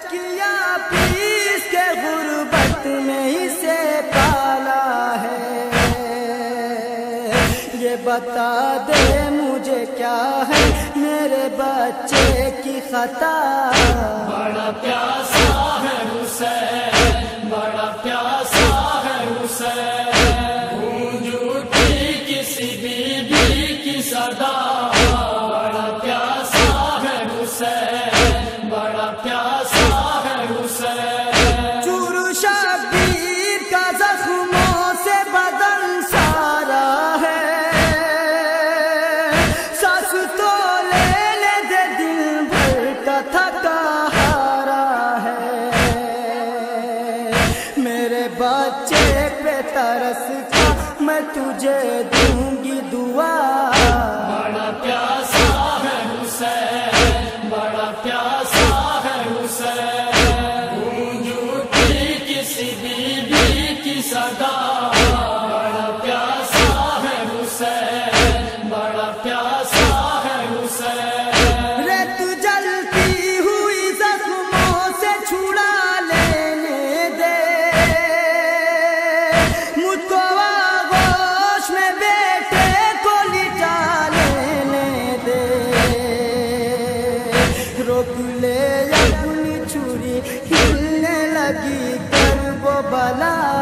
तकिया पीस के गुर्बत में ही से पाला है। ये बता दे मुझे क्या है, मेरे बच्चे की खता। बड़ा प्यासा है हुसैन, बड़ा प्यासा है हुसैन। तरस का मैं तुझे दूँगा। bala